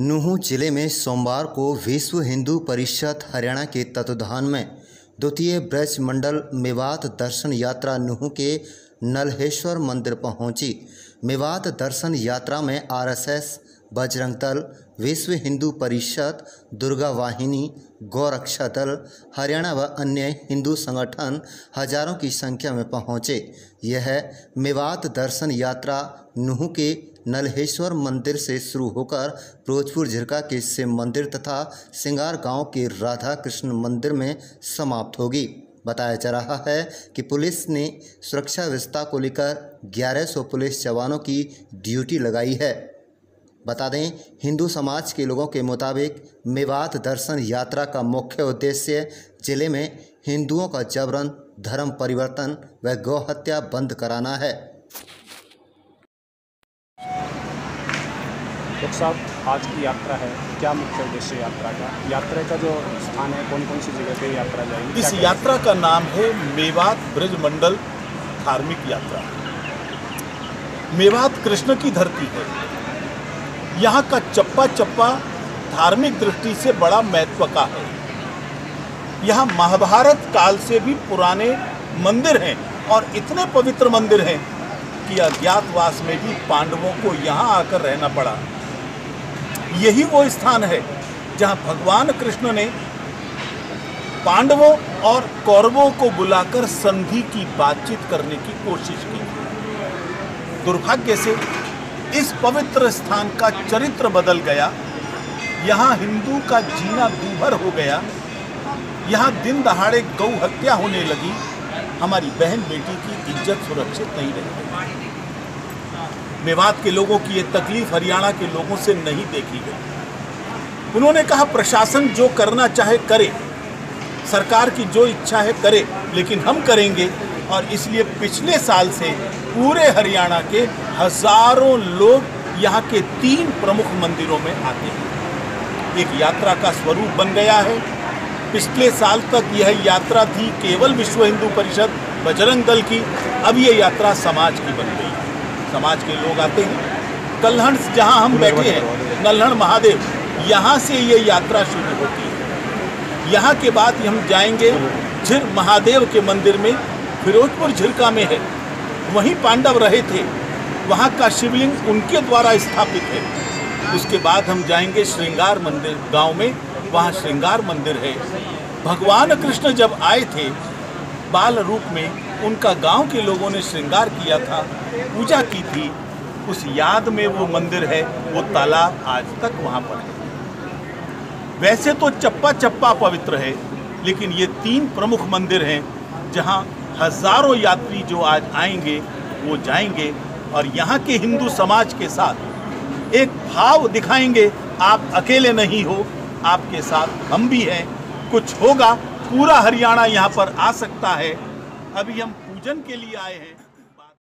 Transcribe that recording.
नूंह ज़िले में सोमवार को विश्व हिंदू परिषद हरियाणा के तत्वधान में द्वितीय ब्रज मंडल मेवात दर्शन यात्रा नूहू के नलहेश्वर मंदिर पहुँची। मेवात दर्शन यात्रा में आरएसएस बजरंग दल विश्व हिंदू परिषद, दुर्गा वाहिनी गौरक्षा दल हरियाणा व अन्य हिंदू संगठन हज़ारों की संख्या में पहुँचे। यह मेवात दर्शन यात्रा नूह के नलहेश्वर मंदिर से शुरू होकर फिरोजपुर झिरका के शिव मंदिर तथा सिंगार गाँव के राधा कृष्ण मंदिर में समाप्त होगी। बताया जा रहा है कि पुलिस ने सुरक्षा व्यवस्था को लेकर 1100 पुलिस जवानों की ड्यूटी लगाई है। बता दें हिंदू समाज के लोगों के मुताबिक मेवात दर्शन यात्रा का मुख्य उद्देश्य ज़िले में हिंदुओं का जबरन धर्म परिवर्तन व गौहत्या बंद कराना है। डॉक्टर साहब आज की यात्रा है। क्या मुख्य उद्देश्य यात्रा का? यात्रा का जो स्थान है कौन कौन सी जगह पे यात्रा जाएगी? इस यात्रा का नाम है मेवात ब्रज मंडल धार्मिक यात्रा। मेवात कृष्ण की धरती है। यहाँ का चप्पा चप्पा धार्मिक दृष्टि से बड़ा महत्व का है। यहाँ महाभारत काल से भी पुराने मंदिर हैं और इतने पवित्र मंदिर हैं कि अज्ञातवास में भी पांडवों को यहाँ आकर रहना पड़ा। यही वो स्थान है जहाँ भगवान कृष्ण ने पांडवों और कौरवों को बुलाकर संधि की बातचीत करने की कोशिश की। दुर्भाग्य से इस पवित्र स्थान का चरित्र बदल गया। यहाँ हिंदू का जीना दूभर हो गया। यहाँ दिन दहाड़े गौ हत्या होने लगी। हमारी बहन बेटी की इज़्ज़त सुरक्षित नहीं रही। मेवात के लोगों की ये तकलीफ़ हरियाणा के लोगों से नहीं देखी गई। उन्होंने कहा, प्रशासन जो करना चाहे करे। सरकार की जो इच्छा है करे, लेकिन हम करेंगे। और इसलिए पिछले साल से पूरे हरियाणा के हज़ारों लोग यहाँ के तीन प्रमुख मंदिरों में आते हैं। एक यात्रा का स्वरूप बन गया है। पिछले साल तक यह यात्रा थी केवल विश्व हिंदू परिषद बजरंग दल की अब ये यात्रा समाज की बन गई समाज के लोग आते हैं। कल्हण जहाँ हम बैठे हैं नल्हण महादेव यहाँ से ये यात्रा शुरू होती है। यहाँ के बाद हम जाएँगे झिर महादेव के मंदिर में फिरोजपुर झिरका में है। वहीं पांडव रहे थे। वहाँ का शिवलिंग उनके द्वारा स्थापित है। उसके बाद हम जाएँगे श्रृंगार मंदिर गाँव में। वहाँ श्रृंगार मंदिर है। भगवान कृष्ण जब आए थे, बाल रूप में उनका गाँव के लोगों ने श्रृंगार किया था, पूजा की थी। उस याद में वो मंदिर है, वो तालाब आज तक वहाँ पर है। वैसे तो चप्पा चप्पा पवित्र है, लेकिन ये तीन प्रमुख मंदिर हैं, जहाँ हज़ारों यात्री जो आज आएँगे, वो जाएँगे और यहाँ के हिंदू समाज के साथ एक भाव दिखाएँगे, आप अकेले नहीं हो, आपके साथ हम भी हैं। कुछ होगा, पूरा हरियाणा यहाँ पर आ सकता है। अभी हम पूजन के लिए आए हैं।